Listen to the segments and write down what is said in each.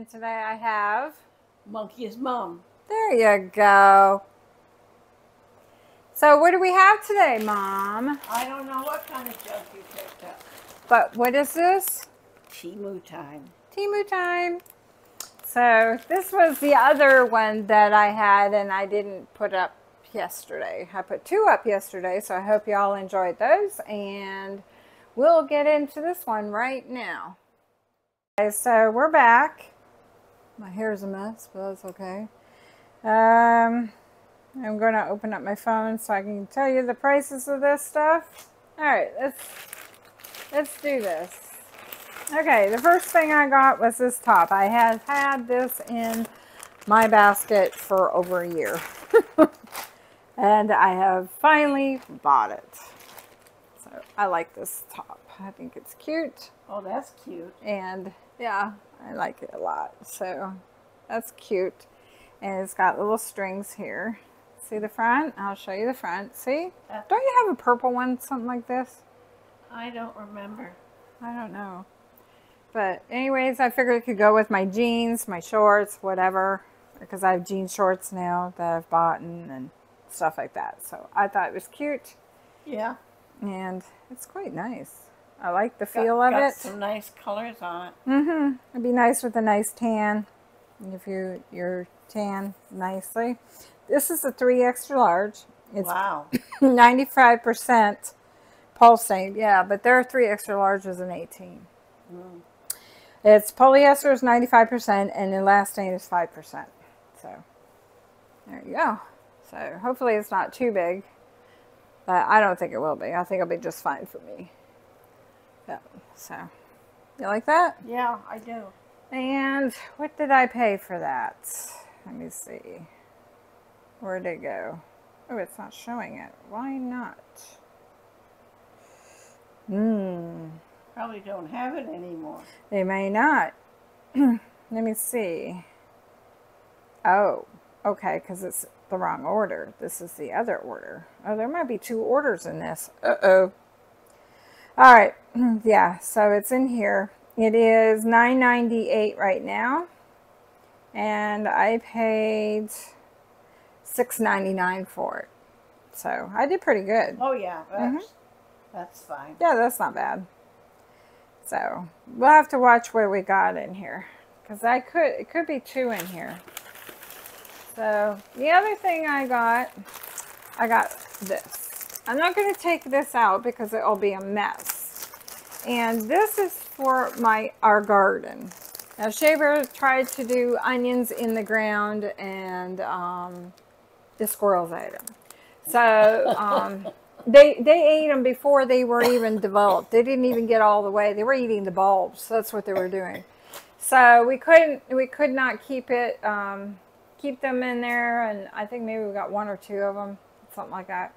and today I have Monkey's mom. There you go. So what do we have today, Mom? I don't know what kind of junk you picked up. But what is this? Temu time. Temu time. So this was the other one that I had and I didn't put up yesterday. I put two up yesterday, so I hope you all enjoyed those. And we'll get into this one right now. Okay, so we're back. My hair's a mess, but that's okay. Um, I'm going to open up my phone so I can tell you the prices of this stuff. All right, let's let's do this. Okay, the first thing I got was this top. I have had this in my basket for over a year. and I have finally bought it. So I like this top. I think it's cute. Oh, that's cute. And yeah, I like it a lot. So that's cute. And it's got little strings here. See the front? I'll show you the front. See? Uh, don't you have a purple one, something like this? I don't remember. I don't know. But anyways, I figured it could go with my jeans, my shorts, whatever. Because I have jean shorts now that I've bought and, and stuff like that. So I thought it was cute. Yeah. And it's quite nice. I like the feel got, of got it. some nice colors on it. Mm-hmm. It'd be nice with a nice tan. If you your tan nicely. This is a three extra large. It's wow. 95% Polystane. Yeah, but there are three extra larges and 18. Mm. It's polyester is 95% and elastane is 5%. So there you go. So hopefully it's not too big. But I don't think it will be. I think it'll be just fine for me. So, you like that? Yeah, I do. And what did I pay for that? Let me see. Where'd it go? Oh, it's not showing it. Why not? Hmm. Probably don't have it anymore. They may not. Let me see. Oh, okay, because it's the wrong order. This is the other order. Oh, there might be two orders in this. Uh-oh. All right, yeah, so it's in here. It is $9.98 right now. And I paid $6.99 for it. So I did pretty good. Oh yeah, that's, mm -hmm. that's fine. Yeah, that's not bad. So we'll have to watch what we got in here. Because I could, it could be two in here. So the other thing I got, I got this. I'm not going to take this out because it will be a mess. And this is for my our garden. Now Shea Bear tried to do onions in the ground and um, the squirrels ate them. So um, they, they ate them before they were even developed. They didn't even get all the way. They were eating the bulbs. That's what they were doing. So we couldn't, we could not keep it, um, keep them in there. And I think maybe we got one or two of them, something like that.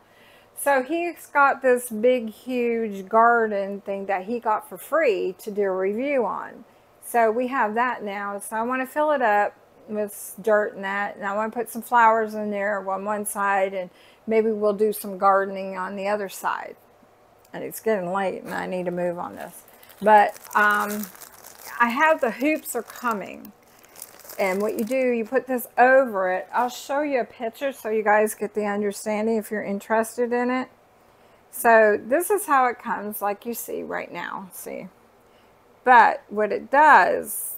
So he's got this big, huge garden thing that he got for free to do a review on. So we have that now. So I want to fill it up with dirt and that. And I want to put some flowers in there on one side and maybe we'll do some gardening on the other side. And it's getting late and I need to move on this. But um, I have the hoops are coming. And what you do, you put this over it. I'll show you a picture so you guys get the understanding if you're interested in it. So this is how it comes like you see right now. See? But what it does,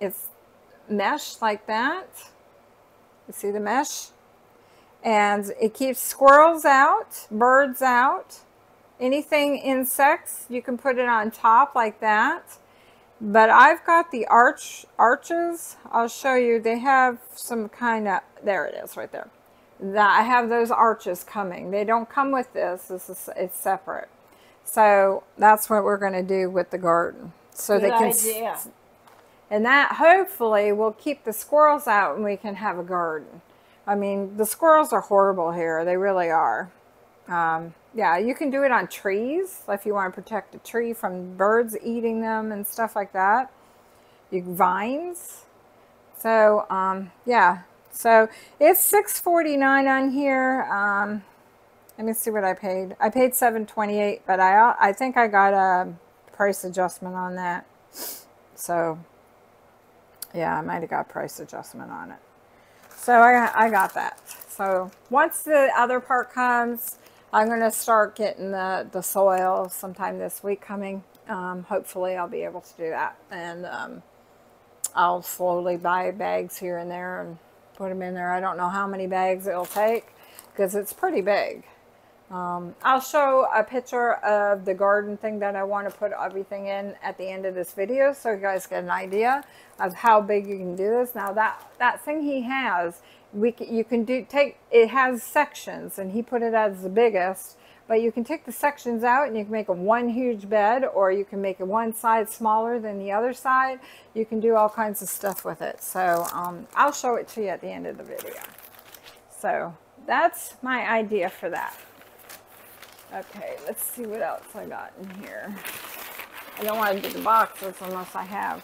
it's mesh like that. You see the mesh? And it keeps squirrels out, birds out, anything insects, you can put it on top like that. But I've got the arch arches. I'll show you. They have some kind of, there it is right there. That I have those arches coming. They don't come with this. This is it's separate. So that's what we're going to do with the garden. So Good they can idea. And that hopefully will keep the squirrels out and we can have a garden. I mean, the squirrels are horrible here. They really are. Um, yeah, you can do it on trees if you want to protect a tree from birds eating them and stuff like that. You vines. So, um, yeah. So it's six forty nine on here. Um, let me see what I paid. I paid seven twenty eight, but I I think I got a price adjustment on that. So, yeah, I might have got price adjustment on it. So I I got that. So once the other part comes, I'm going to start getting the the soil sometime this week coming. Um, hopefully, I'll be able to do that and. Um, I'll slowly buy bags here and there and put them in there. I don't know how many bags it'll take because it's pretty big. Um, I'll show a picture of the garden thing that I want to put everything in at the end of this video so you guys get an idea of how big you can do this. Now that, that thing he has, we can, you can do take it has sections and he put it as the biggest but you can take the sections out and you can make a one huge bed or you can make one side smaller than the other side. You can do all kinds of stuff with it. So um, I'll show it to you at the end of the video. So that's my idea for that. Okay, let's see what else I got in here. I don't want to do the boxes unless I have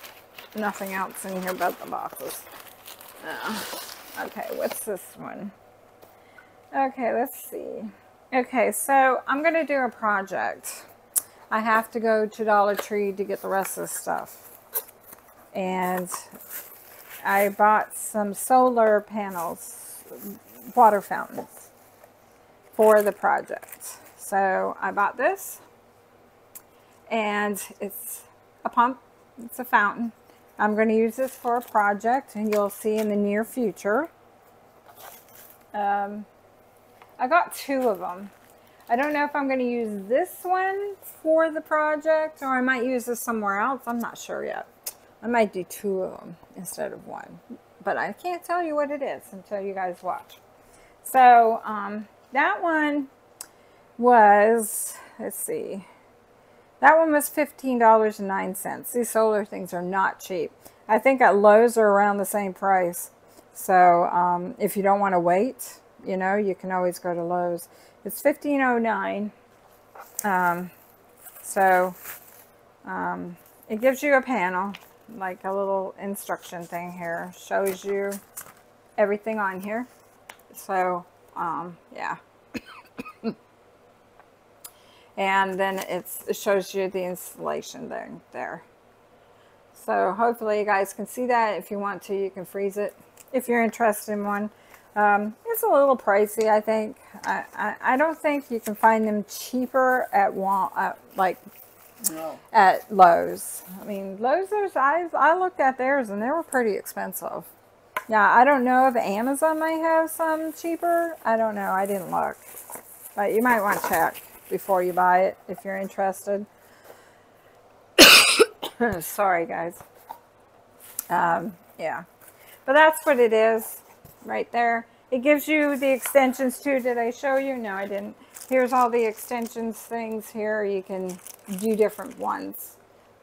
nothing else in here but the boxes. Uh, okay, what's this one? Okay, let's see. Okay, so I'm going to do a project. I have to go to Dollar Tree to get the rest of the stuff. And I bought some solar panels, water fountains for the project. So I bought this and it's a pump, it's a fountain. I'm going to use this for a project and you'll see in the near future. Um, I got two of them. I don't know if I'm going to use this one for the project or I might use this somewhere else. I'm not sure yet. I might do two of them instead of one. But I can't tell you what it is until you guys watch. So um, that one was, let's see, that one was $15.09. These solar things are not cheap. I think at Lowe's are around the same price. So um, if you don't want to wait, you know, you can always go to Lowe's. It's 1509. Um, so um, it gives you a panel, like a little instruction thing here. Shows you everything on here. So, um, yeah. And then it's, it shows you the installation there, there. So hopefully you guys can see that. If you want to, you can freeze it if you're interested in one. Um, it's a little pricey, I think. I, I, I, don't think you can find them cheaper at Wal at, like no. at Lowe's. I mean, Lowe's, there's, I, I looked at theirs and they were pretty expensive. Now, I don't know if Amazon might have some cheaper. I don't know. I didn't look. But you might want to check before you buy it if you're interested. Sorry, guys. Um, yeah. But that's what it is right there. It gives you the extensions too. Did I show you? No, I didn't. Here's all the extensions things here. You can do different ones.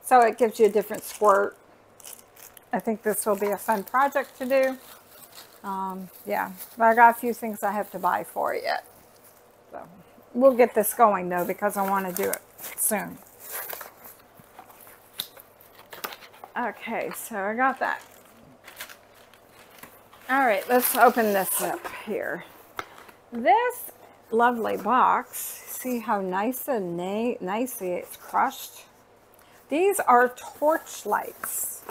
So it gives you a different squirt. I think this will be a fun project to do. Um, yeah, but I got a few things I have to buy for yet. So we'll get this going though because I want to do it soon. Okay, so I got that. All right, let's open this up here. This lovely box, see how nice and nicely it's crushed? These are torch lights.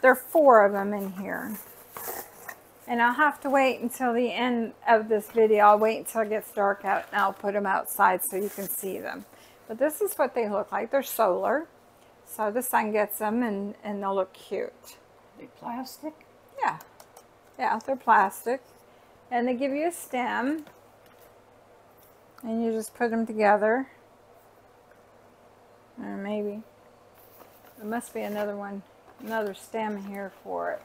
There are four of them in here. And I'll have to wait until the end of this video. I'll wait until it gets dark out and I'll put them outside so you can see them. But this is what they look like. They're solar. So the sun gets them and, and they'll look cute. Are they plastic? Yeah. Yeah, they're plastic. And they give you a stem. And you just put them together. Or maybe. There must be another one, another stem here for it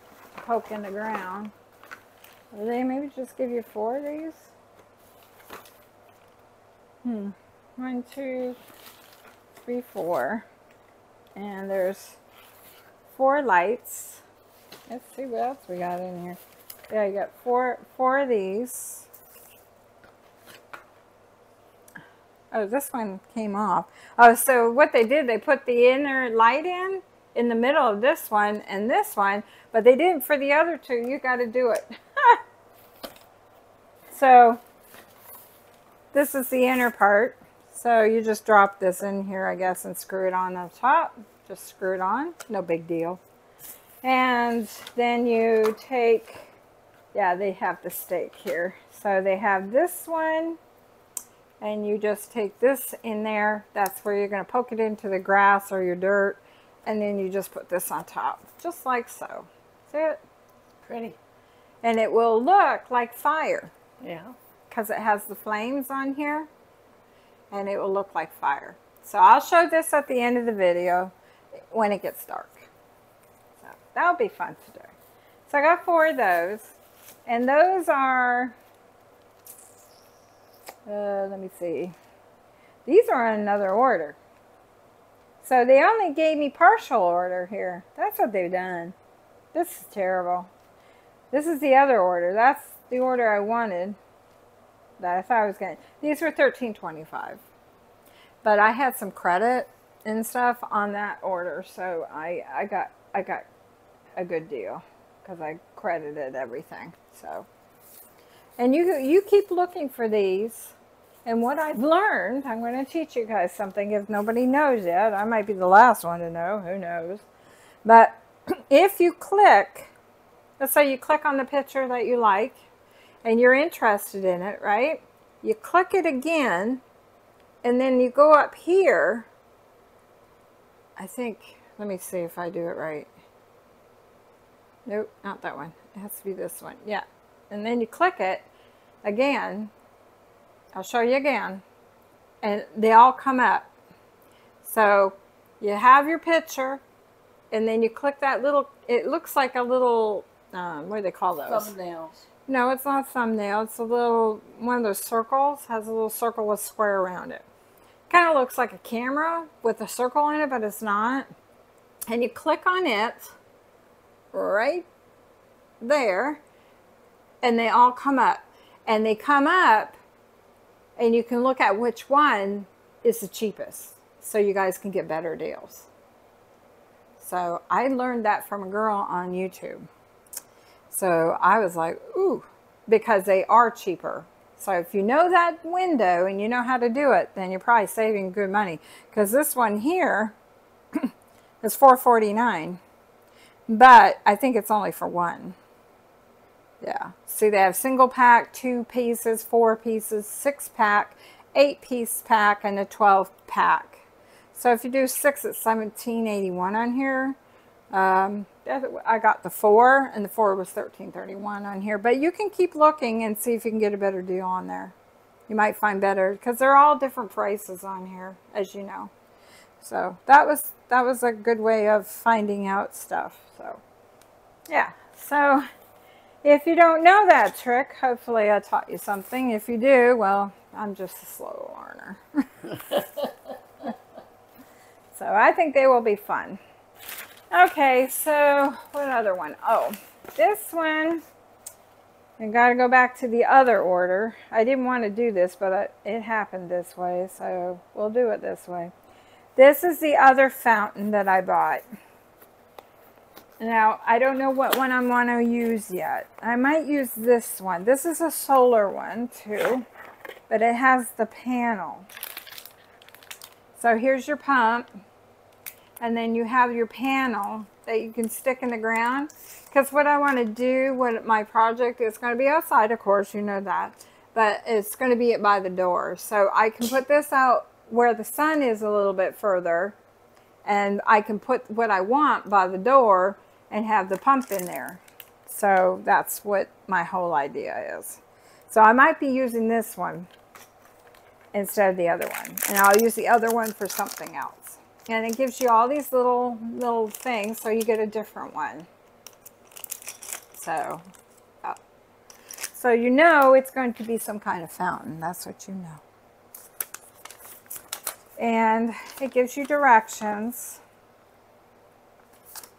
poke in the ground. They maybe just give you four of these? Hmm. One, two, three, four. And there's four lights. Let's see what else we got in here. Yeah, you got four four of these. Oh, this one came off. Oh, so what they did, they put the inner light in, in the middle of this one and this one, but they didn't for the other two. You got to do it. so this is the inner part. So you just drop this in here, I guess, and screw it on the top. Just screw it on. No big deal. And then you take, yeah, they have the stake here. So they have this one and you just take this in there. That's where you're going to poke it into the grass or your dirt. And then you just put this on top, just like so. See it? Pretty. And it will look like fire Yeah. because it has the flames on here and it will look like fire. So I'll show this at the end of the video when it gets dark. So that'll be fun to do. So I got four of those and those are, uh, let me see. These are on another order. So they only gave me partial order here. That's what they've done. This is terrible. This is the other order. That's the order I wanted that I thought I was getting. These were thirteen twenty five, but I had some credit and stuff on that order, so I I got I got a good deal because I credited everything. So, and you you keep looking for these. And what I've learned, I'm going to teach you guys something if nobody knows yet. I might be the last one to know, who knows. But if you click, let's say you click on the picture that you like and you're interested in it, right? You click it again and then you go up here. I think, let me see if I do it right. Nope, not that one. It has to be this one. Yeah. And then you click it again. I'll show you again. And they all come up. So you have your picture and then you click that little, it looks like a little, um, what do they call those? Thumbnails. No, it's not a thumbnail. It's a little, one of those circles. Has a little circle with square around it. Kind of looks like a camera with a circle in it, but it's not. And you click on it right there, and they all come up. And they come up, and you can look at which one is the cheapest. So you guys can get better deals. So I learned that from a girl on YouTube. So I was like, ooh, because they are cheaper. So if you know that window and you know how to do it, then you're probably saving good money. Because this one here is $4.49. But I think it's only for one. Yeah. See, they have single pack, two pieces, four pieces, six pack, eight piece pack, and a 12 pack. So if you do six, it's 1781 on here. Um, I got the four, and the four was 1331 on here. But you can keep looking and see if you can get a better deal on there. You might find better because they're all different prices on here, as you know. So that was that was a good way of finding out stuff. So yeah. So if you don't know that trick, hopefully I taught you something. If you do, well, I'm just a slow learner. so I think they will be fun. Okay, so what other one? Oh, this one, I got to go back to the other order. I didn't want to do this, but it happened this way, so we'll do it this way. This is the other fountain that I bought. Now, I don't know what one I am going to use yet. I might use this one. This is a solar one, too, but it has the panel. So here's your pump and then you have your panel that you can stick in the ground. Because what I want to do what my project is going to be outside of course you know that but it's going to be it by the door. So I can put this out where the sun is a little bit further and I can put what I want by the door and have the pump in there. So that's what my whole idea is. So I might be using this one instead of the other one and I'll use the other one for something else and it gives you all these little little things so you get a different one. So uh, so you know it's going to be some kind of fountain that's what you know. And it gives you directions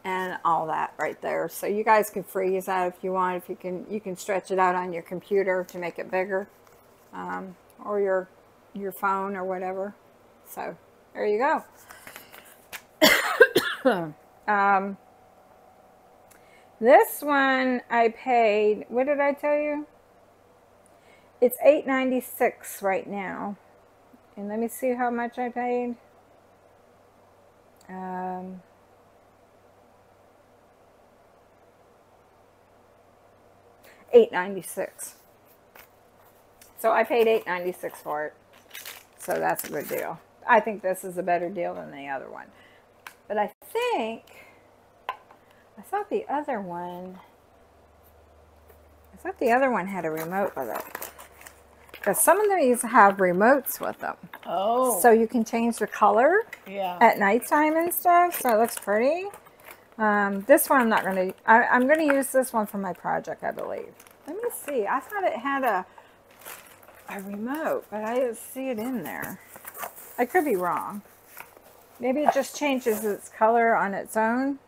and all that right there. So you guys can freeze that if you want if you can you can stretch it out on your computer to make it bigger um, or your your phone or whatever. So there you go Um, this one I paid, what did I tell you? It's eight ninety six right now. And let me see how much I paid. Um, eight ninety six. So I paid eight ninety six for it. So that's a good deal. I think this is a better deal than the other one. But I think I thought the other one I thought the other one had a remote with it. Because some of these have remotes with them. Oh. So you can change the color yeah. at nighttime and stuff. So it looks pretty. Um, this one I'm not going to, I'm going to use this one for my project, I believe. Let me see. I thought it had a, a remote, but I didn't see it in there. I could be wrong. Maybe it just changes its color on its own.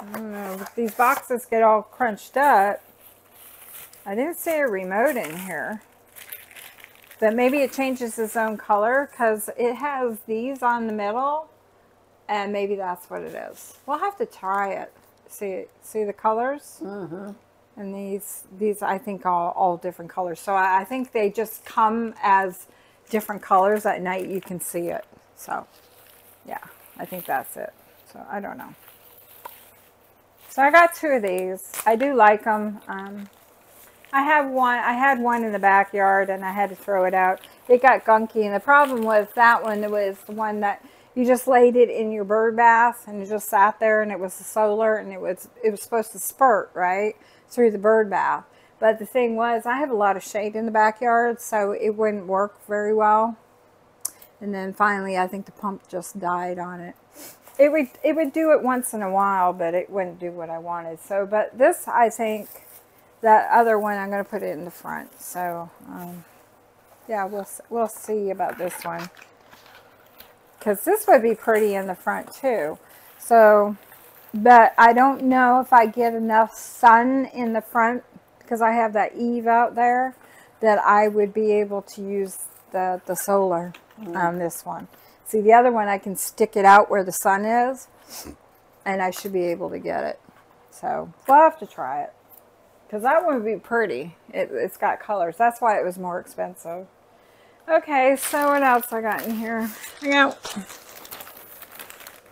I don't know. If these boxes get all crunched up, I didn't see a remote in here. But maybe it changes its own color because it has these on the middle and maybe that's what it is. We'll have to try it. See see the colors? Mm-hmm. And these these I think are all different colors. So I, I think they just come as different colors at night you can see it. So yeah, I think that's it. So I don't know. So I got two of these. I do like them. Um, I have one. I had one in the backyard, and I had to throw it out. It got gunky, and the problem was that one was the one that you just laid it in your bird bath, and it just sat there, and it was the solar, and it was it was supposed to spurt right through the bird bath. But the thing was, I have a lot of shade in the backyard, so it wouldn't work very well. And then finally, I think the pump just died on it. It would it would do it once in a while, but it wouldn't do what I wanted. So, but this I think that other one I'm going to put it in the front. So, um, yeah, we'll we'll see about this one because this would be pretty in the front too. So, but I don't know if I get enough sun in the front because I have that eave out there that I would be able to use the the solar mm. on this one. See, the other one I can stick it out where the sun is, and I should be able to get it. So we'll have to try it. Because that one would be pretty. It, it's got colors. That's why it was more expensive. Okay, so what else I got in here? I got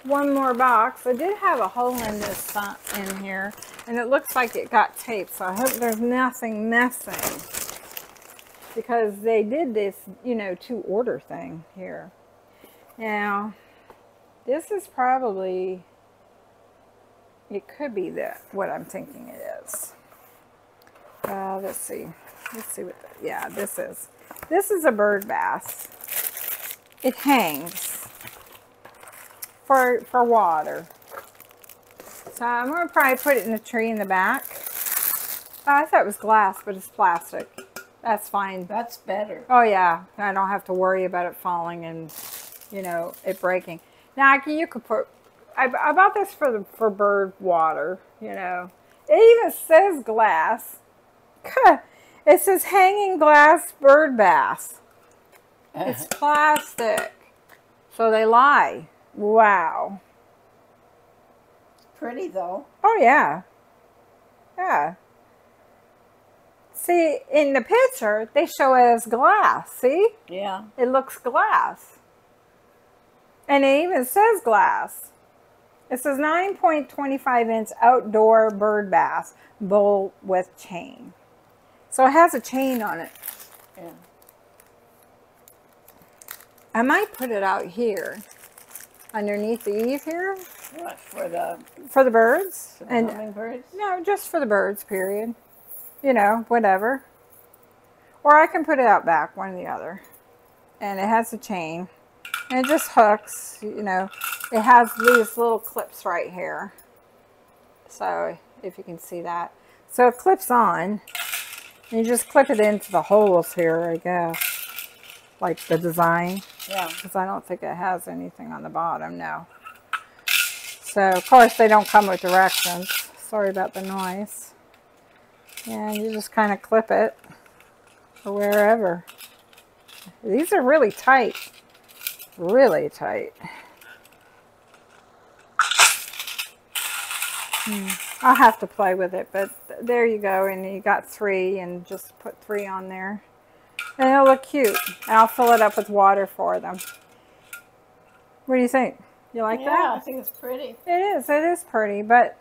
one more box. I did have a hole in this in here. And it looks like it got taped. So I hope there's nothing missing. Because they did this, you know, to order thing here. Now, this is probably, it could be that what I'm thinking it is. Uh, let's see. Let's see what, the, yeah, this is. This is a bird bath. It hangs for, for water. So I'm going to probably put it in the tree in the back. Oh, I thought it was glass, but it's plastic. That's fine. That's better. Oh, yeah. I don't have to worry about it falling and, you know, it breaking. Now, you could put... I, I bought this for the for bird water, you know. It even says glass. It says hanging glass bird bath. It's plastic. So they lie. Wow. Pretty though. Oh yeah. Yeah. See, in the picture, they show it as glass. See? Yeah. It looks glass. And it even says glass. It says 9.25 inch outdoor bird bath bowl with chain. So it has a chain on it. Yeah. I might put it out here, underneath the eave here. What, for the for the birds for the and hummingbirds? no, just for the birds. Period. You know, whatever. Or I can put it out back, one or the other. And it has a chain, and it just hooks. You know, it has these little clips right here. So if you can see that, so it clips on. And You just clip it into the holes here, I guess. Like the design. Yeah. Because I don't think it has anything on the bottom, no. So, of course, they don't come with directions. Sorry about the noise. And you just kind of clip it or wherever. These are really tight. Really tight. Hmm. I'll have to play with it, but there you go. And you got three and just put three on there. And it'll look cute. And I'll fill it up with water for them. What do you think? You like yeah, that? I think it's pretty. It is. It is pretty, but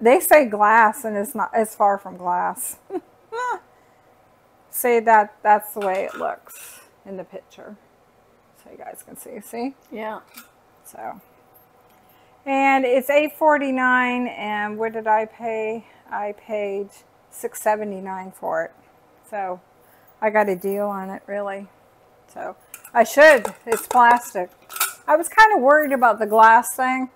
they say glass, and it's not. It's far from glass. See that? That's the way it looks in the picture, so you guys can see. See? Yeah. So, and it's eight forty nine, and what did I pay? I paid six seventy nine for it. So, I got a deal on it, really. So, I should. It's plastic. I was kind of worried about the glass thing.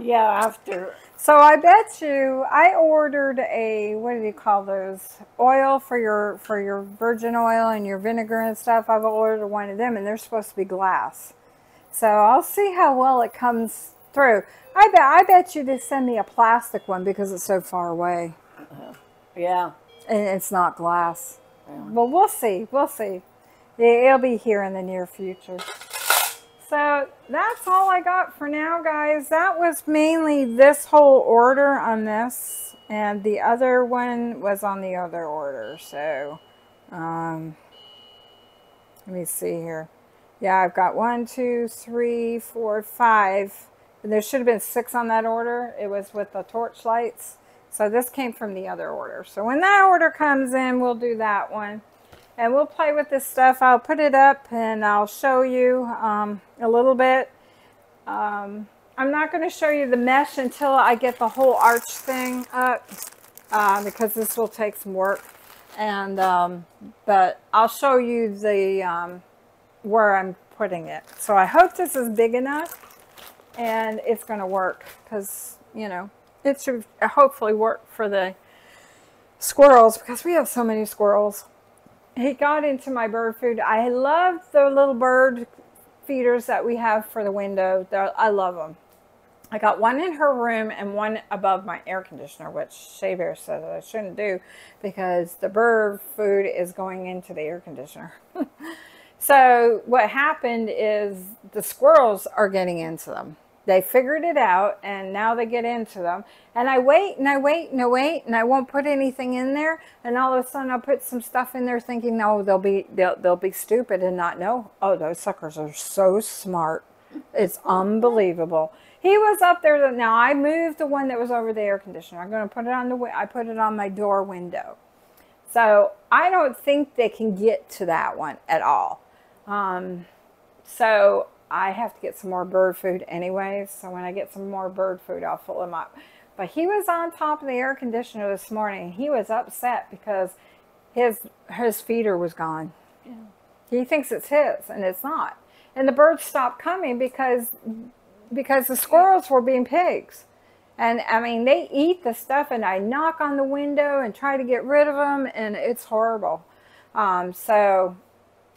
Yeah, after. So I bet you I ordered a what do you call those oil for your for your virgin oil and your vinegar and stuff. I've ordered one of them and they're supposed to be glass. So I'll see how well it comes through. I bet I bet you they send me a plastic one because it's so far away uh-huh. Yeah. and it's not glass. Yeah. Well, we'll see. We'll see. It'll be here in the near future. So that's all I got for now, guys. That was mainly this whole order on this, and the other one was on the other order. So, um, let me see here. Yeah, I've got one, two, three, four, five. And there should have been six on that order. It was with the torch lights. So this came from the other order. So when that order comes in, we'll do that one. And we'll play with this stuff. I'll put it up and I'll show you um, a little bit. Um, I'm not going to show you the mesh until I get the whole arch thing up uh, because this will take some work. And um, but I'll show you the um, where I'm putting it. So I hope this is big enough and it's going to work because you know it should hopefully work for the squirrels because we have so many squirrels. He got into my bird food. I love the little bird feeders that we have for the window. They're, I love them. I got one in her room and one above my air conditioner, which Shea Bear says I shouldn't do because the bird food is going into the air conditioner. so what happened is the squirrels are getting into them. They figured it out and now they get into them. And I wait and I wait and I wait and I won't put anything in there. And all of a sudden I'll put some stuff in there thinking, no, they'll be they'll, they'll be stupid and not know. Oh, those suckers are so smart. It's unbelievable. He was up there. Now I moved the one that was over the air conditioner. I'm going to put it on the I put it on my door window. So I don't think they can get to that one at all. Um, so I have to get some more bird food anyways. So when I get some more bird food, I'll fill them up. But he was on top of the air conditioner this morning. He was upset because his his feeder was gone. Yeah. He thinks it's his, and it's not. And the birds stopped coming because because the squirrels were being pigs. And I mean, they eat the stuff, and I knock on the window and try to get rid of them, and it's horrible. Um, so,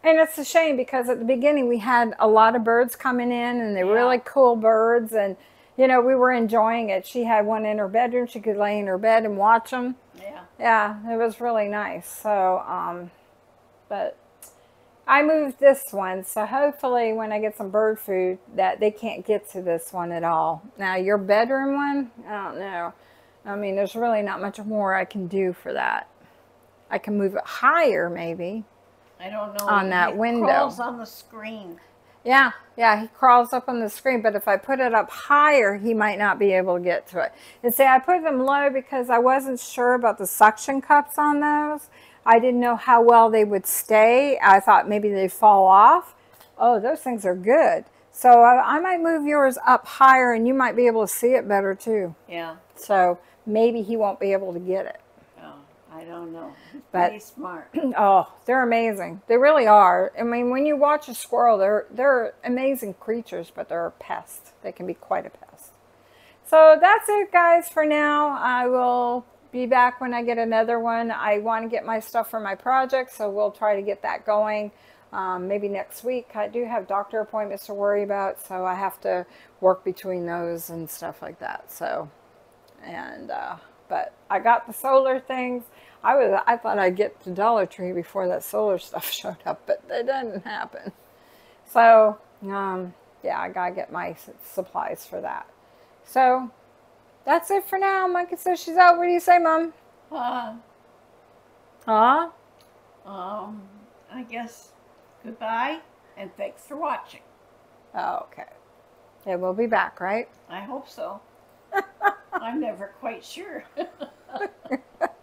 and it's a shame because at the beginning we had a lot of birds coming in, and they're Yeah. really cool birds, and you know we were enjoying it. She had one in her bedroom; she could lay in her bed and watch them. Yeah. Yeah, it was really nice. So, um, but I moved this one, so hopefully when I get some bird food that they can't get to this one at all. Now your bedroom one, I don't know. I mean, there's really not much more I can do for that. I can move it higher maybe. I don't know. On that window. Crawls on the screen. Yeah, yeah, he crawls up on the screen, but if I put it up higher, he might not be able to get to it. And see, I put them low because I wasn't sure about the suction cups on those. I didn't know how well they would stay. I thought maybe they'd fall off. Oh, those things are good. So I, I might move yours up higher and you might be able to see it better too. Yeah. So maybe he won't be able to get it. I don't know. But- pretty smart. Oh, they're amazing. They really are. I mean, when you watch a squirrel, they're they're amazing creatures, but they're a pest. They can be quite a pest. So that's it, guys, for now. I will be back when I get another one. I want to get my stuff for my project, so we'll try to get that going. Um, maybe next week. I do have doctor appointments to worry about, so I have to work between those and stuff like that. So, and uh, but I got the solar things. I was I thought I'd get to Dollar Tree before that solar stuff showed up, but that didn't happen. So um, yeah, I gotta get my supplies for that. So that's it for now. Monkey says she's out. What do you say, Mom? Uh, Aw. um, I guess goodbye and thanks for watching. Oh, okay. Yeah, we'll be back, right? I hope so. I'm never quite sure.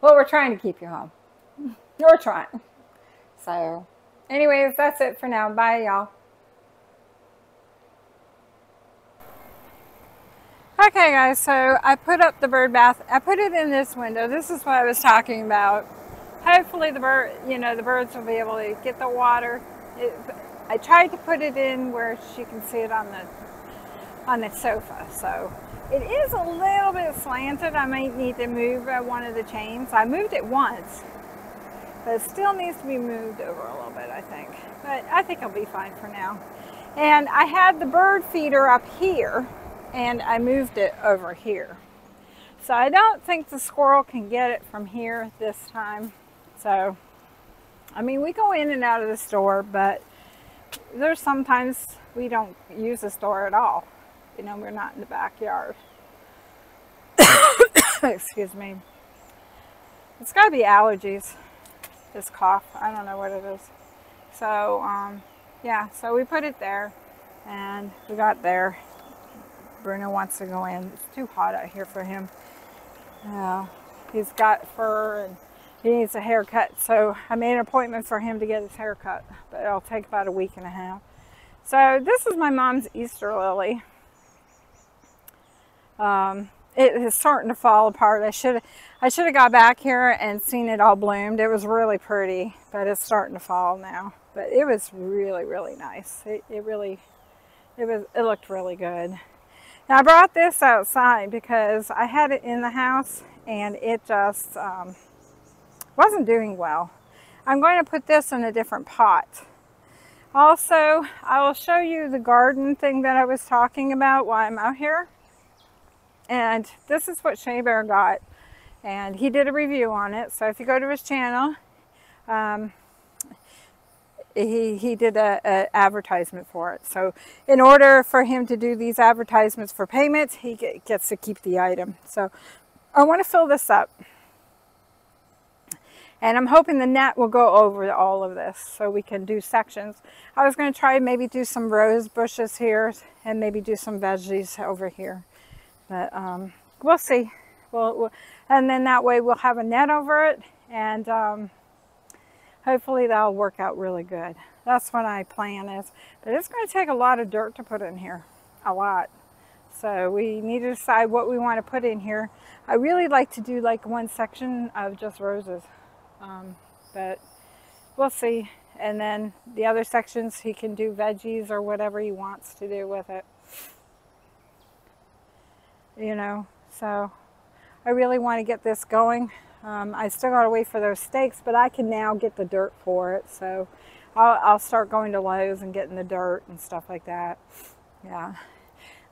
Well, we're trying to keep you home. We're trying. So, anyways, that's it for now. Bye, y'all. Okay, guys, so I put up the bird bath. I put it in this window. This is what I was talking about. Hopefully the bird, you know, the birds will be able to get the water. It, I tried to put it in where she can see it on the on the sofa. So it is a little bit slanted. I might need to move uh, one of the chains. I moved it once, but it still needs to be moved over a little bit, I think. But I think I'll be fine for now. And I had the bird feeder up here, and I moved it over here. So I don't think the squirrel can get it from here this time. So, I mean, we go in and out of the store, but there's sometimes we don't use the store at all. You know, we're not in the backyard. Excuse me. It's got to be allergies, this cough. I don't know what it is. So, um, yeah, so we put it there and we got there. Bruno wants to go in. It's too hot out here for him. Uh, he's got fur and he needs a haircut. So I made an appointment for him to get his haircut, but it'll take about a week and a half. So this is my mom's Easter lily. Um, it is starting to fall apart. I should I should have got back here and seen it all bloomed. It was really pretty, but it's starting to fall now. But it was really, really nice. It, it really, it was, it looked really good. Now I brought this outside because I had it in the house and it just um, wasn't doing well. I'm going to put this in a different pot. Also, I will show you the garden thing that I was talking about while I'm out here. And this is what Shea Bear got. And he did a review on it. So if you go to his channel, um, he, he did a, a, advertisement for it. So in order for him to do these advertisements for payments, he get, gets to keep the item. So I want to fill this up. And I'm hoping the net will go over all of this so we can do sections. I was going to try maybe do some rose bushes here and maybe do some veggies over here. But um, we'll see. We'll, we'll, and then that way we'll have a net over it and um, hopefully that'll work out really good. That's what I plan is. But it's going to take a lot of dirt to put in here. A lot. So we need to decide what we want to put in here. I really like to do like one section of just roses. Um, but we'll see. And then the other sections he can do veggies or whatever he wants to do with it you know, so I really want to get this going. Um, I still got to wait for those stakes, but I can now get the dirt for it. So I'll, I'll start going to Lowe's and getting the dirt and stuff like that. Yeah.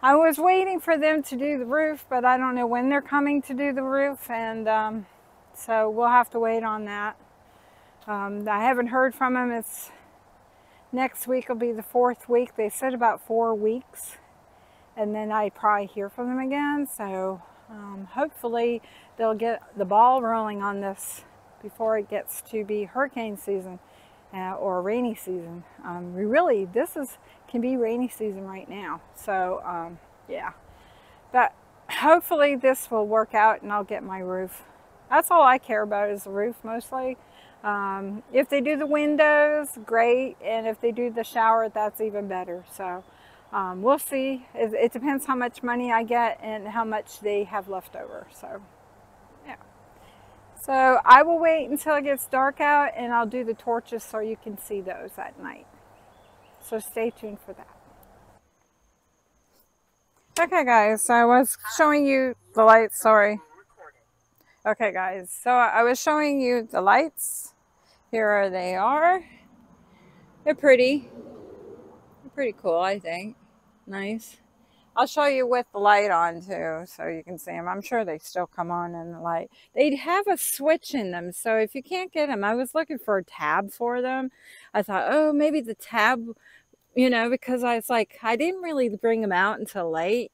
I was waiting for them to do the roof, but I don't know when they're coming to do the roof. And um, so we'll have to wait on that. Um, I haven't heard from them. It's next week will be the fourth week. They said about four weeks and then I probably hear from them again. So um, hopefully they'll get the ball rolling on this before it gets to be hurricane season uh, or rainy season. Um, we really, this is can be rainy season right now. So um, yeah, but hopefully this will work out and I'll get my roof. That's all I care about is the roof mostly. Um, if they do the windows, great. And if they do the shower, that's even better. So um, we'll see. It, it, depends how much money I get and how much they have left over. So, yeah. So I will wait until it gets dark out and I'll do the torches so you can see those at night. So stay tuned for that. Okay guys, so I was showing you the lights, sorry. Okay guys, so I was showing you the lights. Here they are. They're pretty They're pretty cool, I think. Nice. I'll show you with the light on too, so you can see them. I'm sure they still come on in the light. They have a switch in them, so if you can't get them, I was looking for a tab for them. I thought, oh, maybe the tab, you know, because I was like, I didn't really bring them out until late.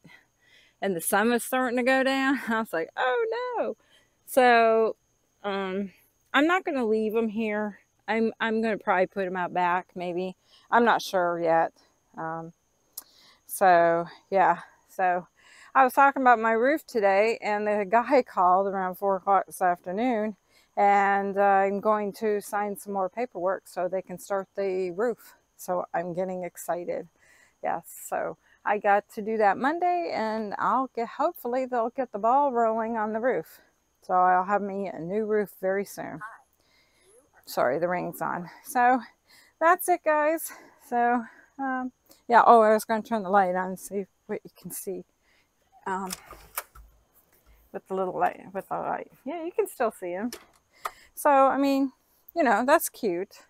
and the sun was starting to go down. I was like, oh no. So um, I'm not going to leave them here. I'm, I'm going to probably put them out back maybe. I'm not sure yet. Um, so yeah, so I was talking about my roof today and the guy called around four o'clock this afternoon and uh, I'm going to sign some more paperwork so they can start the roof. So I'm getting excited. Yes, so I got to do that Monday and I'll get, hopefully they'll get the ball rolling on the roof. So I'll have me a new roof very soon. Sorry, the ring's on. So that's it guys. So um, yeah, oh, I was going to turn the light on and see what you can see. Um, with the little light, with the light. Yeah, you can still see them. So, I mean, you know, that's cute.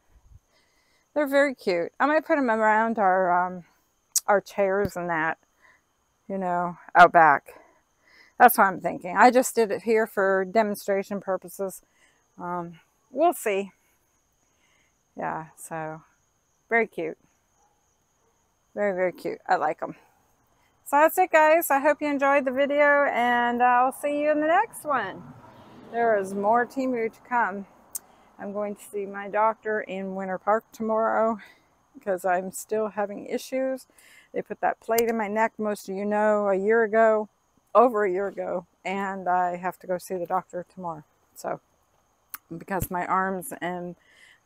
They're very cute. I might put them around our, um, our chairs and that, you know, out back. That's what I'm thinking. I just did it here for demonstration purposes. Um, we'll see. Yeah, so very cute. Very, very cute. I like them. So that's it, guys. I hope you enjoyed the video, and I'll see you in the next one. There is more Temu to come. I'm going to see my doctor in Winter Park tomorrow because I'm still having issues. They put that plate in my neck, most of you know, a year ago, over a year ago, and I have to go see the doctor tomorrow. So, because my arms and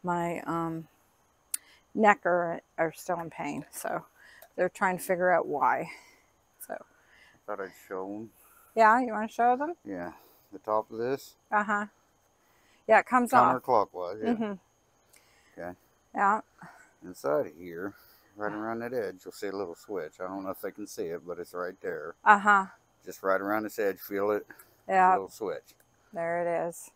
my um, neck are, are still in pain. So, they're trying to figure out why. So, thought I'd show them. Yeah, you want to show them? Yeah, the top of this. Uh huh. Yeah, it comes off. Counterclockwise. Yeah. Mm-hmm. Okay. Yeah. Inside of here, right around that edge, you'll see a little switch. I don't know if they can see it, but it's right there. Uh huh. Just right around this edge, feel it. Yeah. little switch. There it is.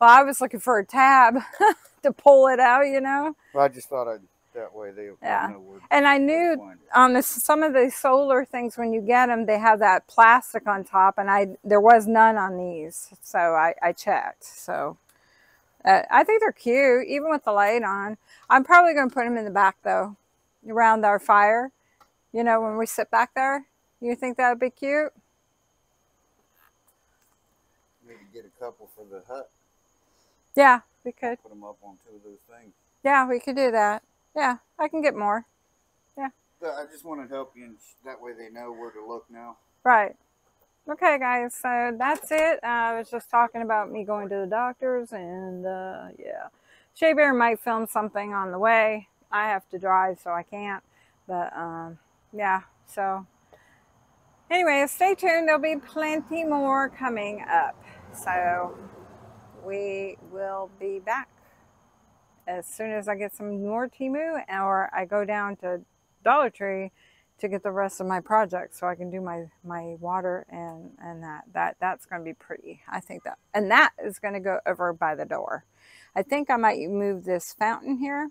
Well, I was looking for a tab to pull it out, you know. Well, I just thought I'd that way they yeah. and I knew on the, some of the solar things when you get them they have that plastic on top and I there was none on these so I, I checked so. Uh, I think they're cute even with the light on. I'm probably going to put them in the back though around our fire. You know when we sit back there you think that would be cute? Maybe get a couple for the hut. Yeah we could. Put them up on two of those things. Yeah we could do that yeah, I can get more. Yeah. I just want to help you, and that way they know where to look now. Right. Okay, guys, so that's it. Uh, I was just talking about me going to the doctors, and uh, yeah. Shea Bear might film something on the way. I have to drive, so I can't. But, um, yeah, so anyway, stay tuned. There'll be plenty more coming up. So we will be back as soon as I get some more Temu or I go down to Dollar Tree to get the rest of my project so I can do my, my water and, and that, that, that's going to be pretty. I think that, and that is going to go over by the door. I think I might move this fountain here.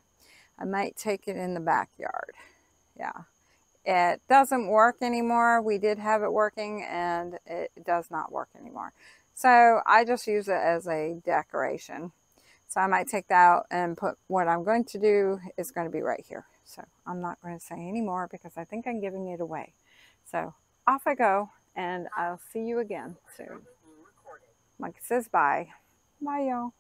I might take it in the backyard. Yeah. It doesn't work anymore. We did have it working and it does not work anymore. So I just use it as a decoration. So I might take that out and put what I'm going to do is going to be right here. So I'm not going to say any more because I think I'm giving it away. So off I go and I'll see you again soon. Mike says bye. Bye y'all.